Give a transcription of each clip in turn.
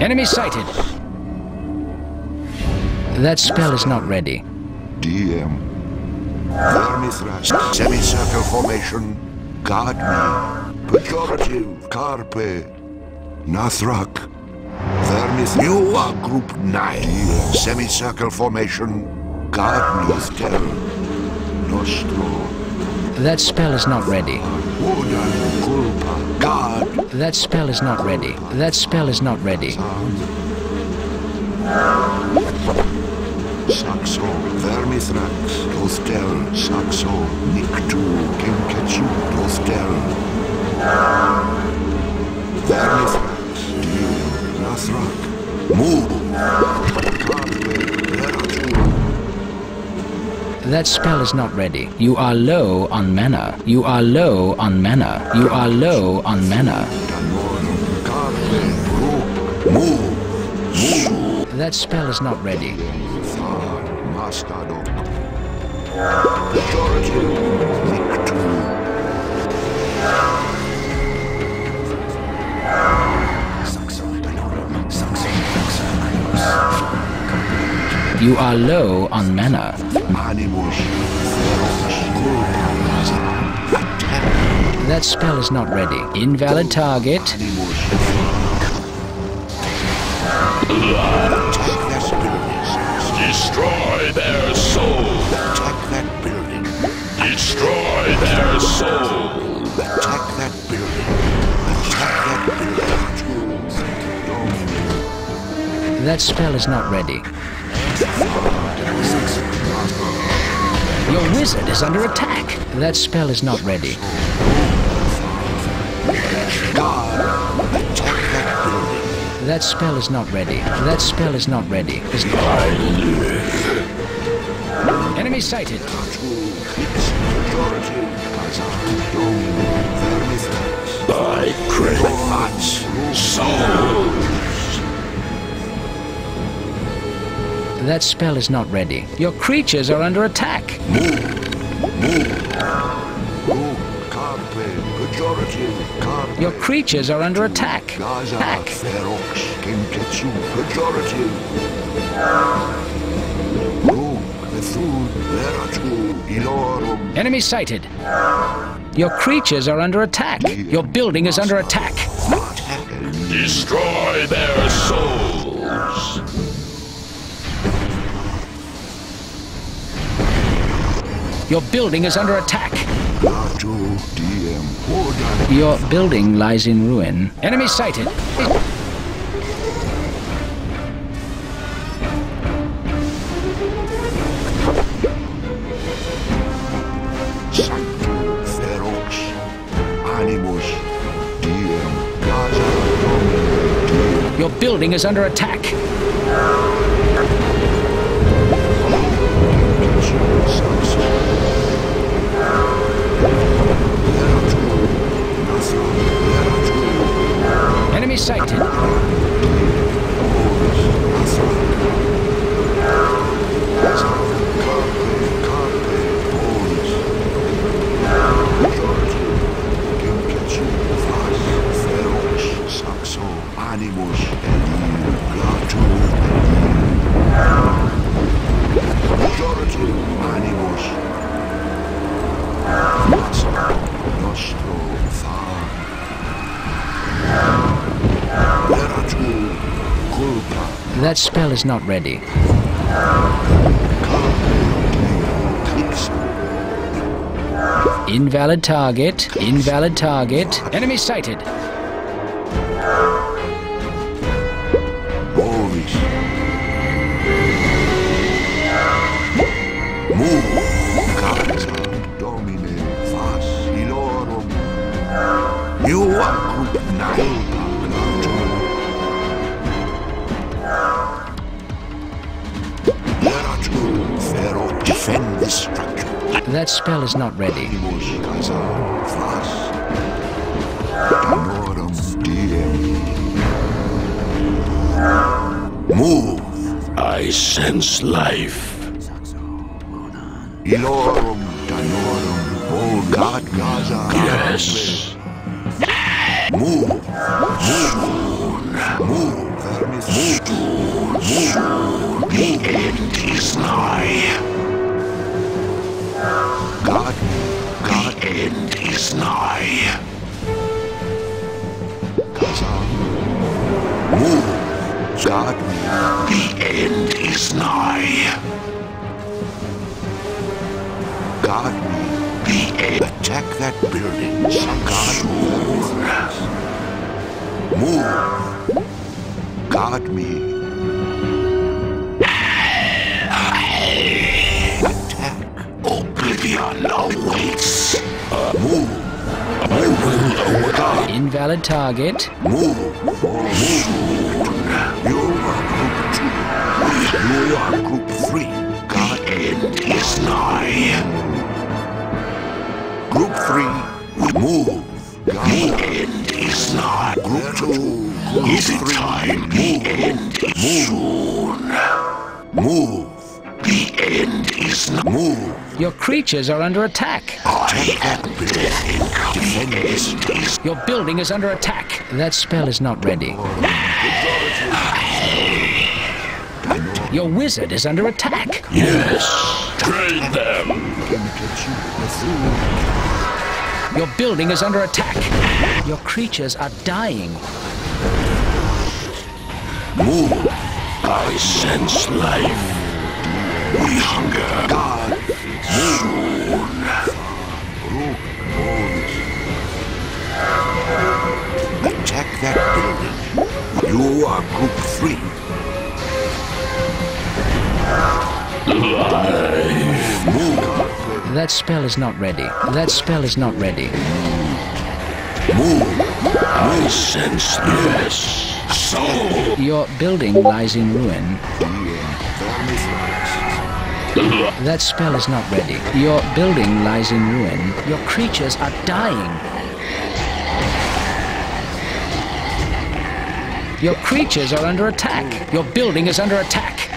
Enemy sighted. That spell is not ready. DM. Vermithrax. Semicircle formation. Guard me. Pejorative. Carpe. Nathrak. Vermith. You are group 9. Semicircle formation. Guard me. Nostel. Nostro. That spell is not ready. Guard. That spell is not ready. That spell is not ready. Saxo, Vermithrax, Dostel, Saxo, Niktu, Kinketsu, Dostel. Vermithrax, Dio, Nathrak, Mu, Carpe, Veratu. That spell is not ready. You are low on mana. You are low on mana. You are low on mana. That spell is not ready. You are low on mana. Animus, Ferox, Culpas, Attack, That spell is not ready. Invalid target. Animus, Attack that building. Destroy their soul. Attack that building. Destroy their soul. Attack that building. Attack that building. That spell is not ready. Your wizard is under attack. That spell is not ready. That spell is not ready. That spell is not ready. Is Enemy sighted. Pejorative. Kazak. Dominate. Vermithrax. I crave soul. That spell is not ready. Your creatures are under attack. Your creatures are under attack. Ilorum. Enemy sighted. Your creatures are under attack. Your building is under. Attack. Destroy their souls. Your building is under attack. Your building lies in ruin. Enemy sighted. Sanctu, Ferox, Animus, DM, Gaza, Domine, DM. Your building is under attack. Enemy sighted. Nostro, Thar, Veratu, Culpa, That spell is not ready. Invalid target. Invalid target. Enemy sighted. Move, Carta, Domine, Fas, Ilorum. You are group nine, Veratu, Pharaoh, defend this structure. That spell is not ready. Animus, Kazan, Fas. Danorum, DM. Move. I sense life. Ilorum Danorum. Oh God, Gaza. Yes. Move. Move. Move. Move. The end is nigh. God. God. The end is nigh. Gaza. Move. God. The end is nigh. God. Attack that building. God. Move. God me. Attack. Oblivion awaits. Move. Invalid target. Move. Move. You are group two. You are group three. God. End is nigh. Group three. Move. The End is not. Group two. Group Is it three. time? The end is soon. Move. The end is nigh. Move. Your creatures are under attack. Attack that building. Defend this. Your building is under attack. That spell is not ready. Your wizard is under attack. Yes. Train them. Your building is under attack. Your creatures are dying. Move. I sense life. We hunger. God. Soon. Attack that building. You are group three. Move. That spell is not ready. That spell is not ready. Move. I sense. So. Your building lies in ruin. That spell is not ready. Your building lies in ruin. Your creatures are dying. Your creatures are under attack. Your building is under attack.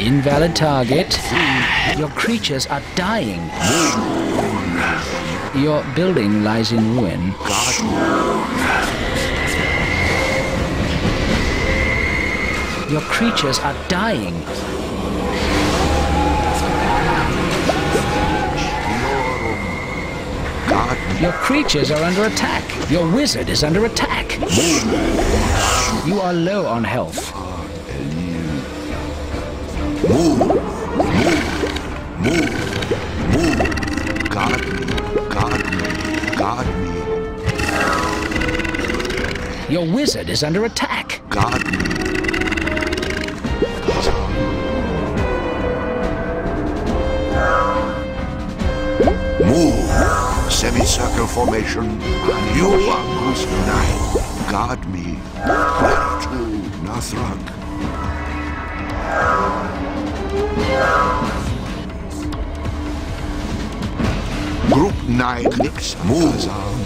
Invalid target. Your creatures are dying. Your building lies in ruin. Your creatures are dying. Your creatures are under attack. Your wizard is under attack. You are low on health. Your wizard is under attack. God me. Move. Semicircle formation. You are Goose Nine. Guard me. To, Nathrug? Group 9 clicks. Move.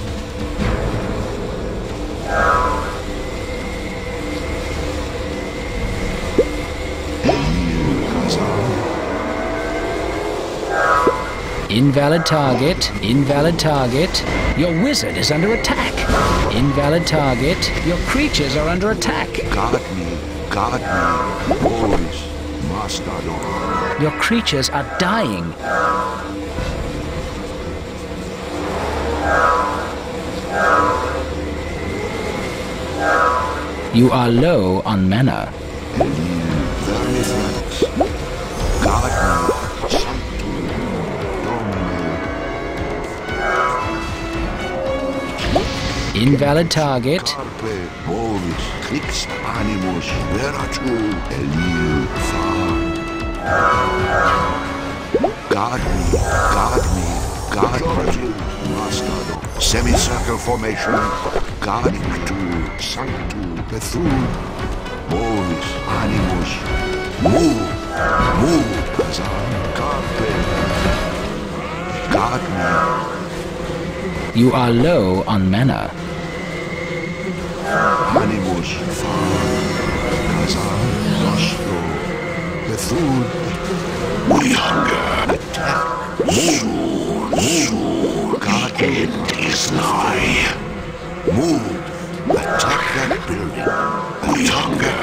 Invalid target. Invalid target. Your wizard is under attack. Invalid target. Your creatures are under attack. Guard me. Guard me. Your creatures are dying. You are low on mana. Vermithrax. Guard me. Sanctum. Domine. Invalid target. Carpe bovis. Guard me. Guard me. Guard me. Mastodon. Semicircle formation. Guard to Sanctum. Bethune. Bovis. Animus. Move. Move. Carpe. Guard me. You are low on mana. Animus. Far. Food. We hunger. Move. Move. God End is nigh. Move. Attack that building. We hunger.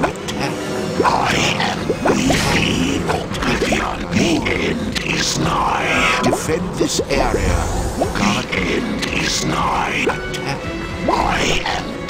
Attack. I am weak. Oblivion. The end is nigh. Defend this area. God. End is nigh. Attack. I am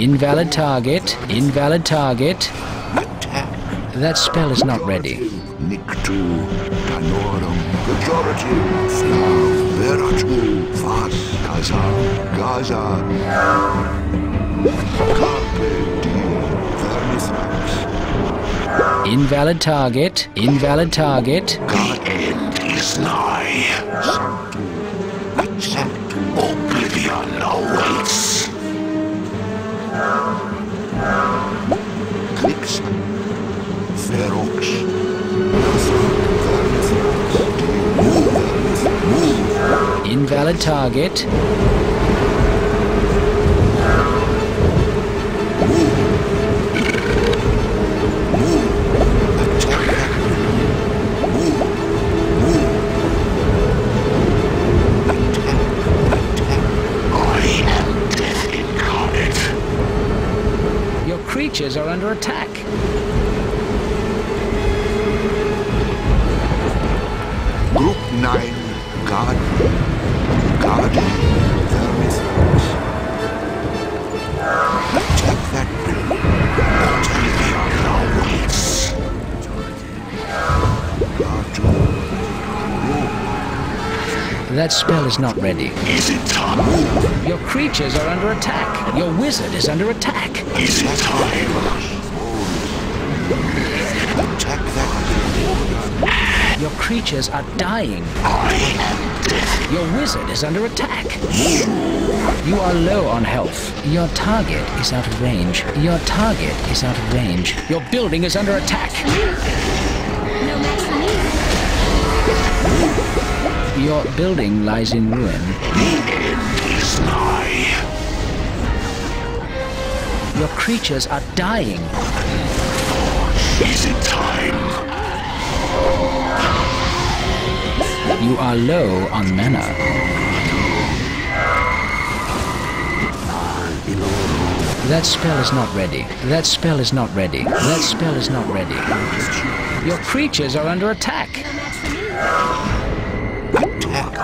Invalid target. Invalid target. Attack. That spell is not ready. Nictu. Pejorative. Flav. Veratu. Gaza. Gaza. Carpe diem. Invalid target. Invalid target. The end is nigh. Invalid target. Your creatures are under attack. That spell is not ready. Is it time? Your creatures are under attack. Your wizard is under attack. Is it time? Attack that Your creatures are dying. I am death. Your wizard is under attack. You are low on health. Your target is out of range. Your target is out of range. Your building is under attack. Your building lies in ruin. The end Is nigh. Your creatures are dying. Is it time? You are low on mana. That spell is not ready. That spell is not ready. That spell is not ready. Your creatures are under attack. Oblivion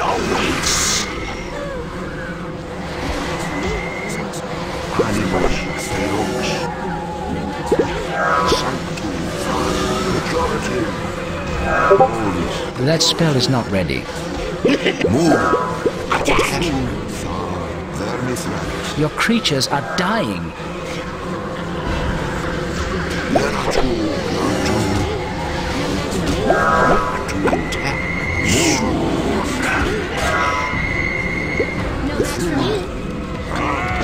awaits. That spell is not ready. Move. Your creatures are dying.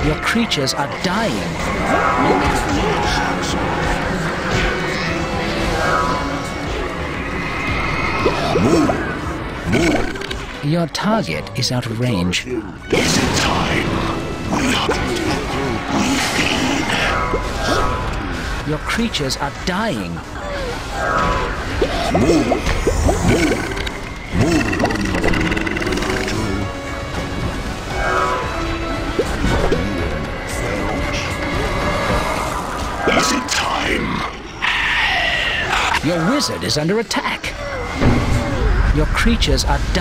Your creatures are dying. No match. Your target is out of range. Is it time? We hunt. Your creatures are dying. Is Your wizard is under attack. Your creatures are dying.